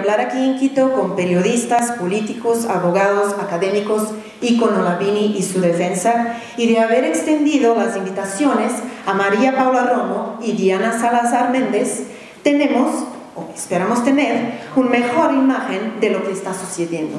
hablar aquí en Quito con periodistas, políticos, abogados, académicos y con Olavini y su defensa y de haber extendido las invitaciones a María Paula Romo y Diana Salazar Méndez, tenemos, o esperamos tener, una mejor imagen de lo que está sucediendo.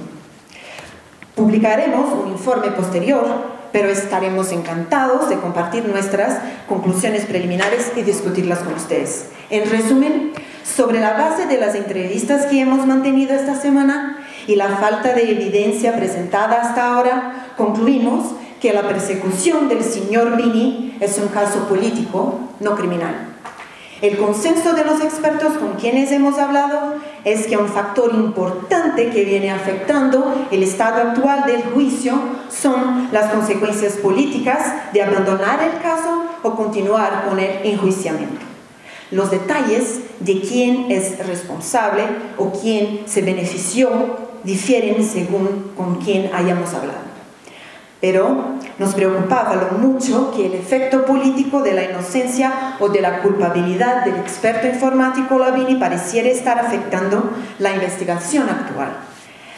Publicaremos un informe posterior, pero estaremos encantados de compartir nuestras conclusiones preliminares y discutirlas con ustedes. En resumen, sobre la base de las entrevistas que hemos mantenido esta semana y la falta de evidencia presentada hasta ahora, concluimos que la persecución del señor Vini es un caso político, no criminal. El consenso de los expertos con quienes hemos hablado es que un factor importante que viene afectando el estado actual del juicio son las consecuencias políticas de abandonar el caso o continuar con el enjuiciamiento. Los detalles de quién es responsable o quién se benefició difieren según con quién hayamos hablado. Pero nos preocupaba lo mucho que el efecto político de la inocencia o de la culpabilidad del experto informático Lavini pareciera estar afectando la investigación actual.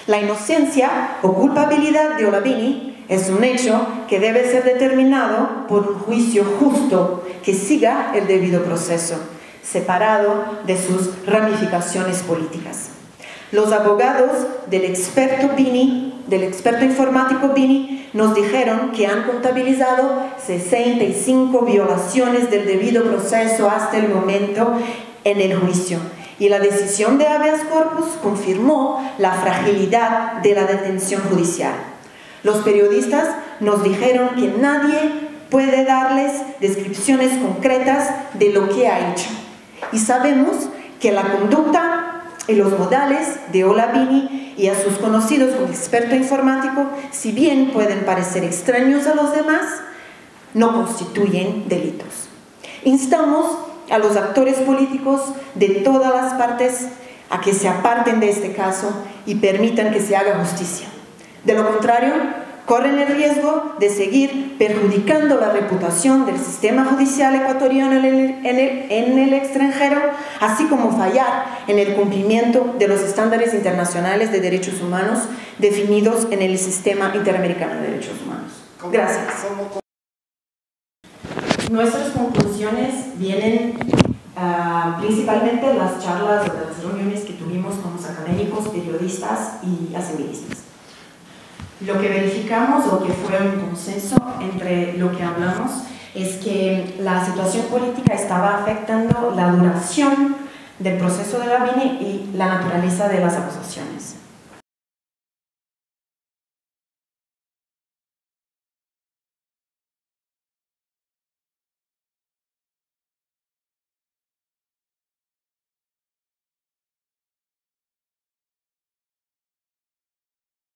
La inocencia o culpabilidad de Olavini es un hecho que debe ser determinado por un juicio justo que siga el debido proceso, separado de sus ramificaciones políticas. Los abogados del experto Bini, del experto informático Bini, nos dijeron que han contabilizado 65 violaciones del debido proceso hasta el momento en el juicio. Y la decisión de habeas corpus confirmó la fragilidad de la detención judicial. Los periodistas nos dijeron que nadie puede darles descripciones concretas de lo que ha hecho. Y sabemos que la conducta y los modales de Olavini y a sus conocidos como experto informático, si bien pueden parecer extraños a los demás, no constituyen delitos. Instamos a los actores políticos de todas las partes a que se aparten de este caso y permitan que se haga justicia. De lo contrario, corren el riesgo de seguir perjudicando la reputación del sistema judicial ecuatoriano en el, en, el, extranjero, así como fallar en el cumplimiento de los estándares internacionales de derechos humanos definidos en el sistema interamericano de derechos humanos. Gracias. Nuestras conclusiones vienen uh, principalmente de las charlas o de las reuniones que tuvimos con los académicos, periodistas y asambleístas. Lo que verificamos o que fue un consenso entre lo que hablamos es que la situación política estaba afectando la duración del proceso de la BINI y la naturaleza de las acusaciones.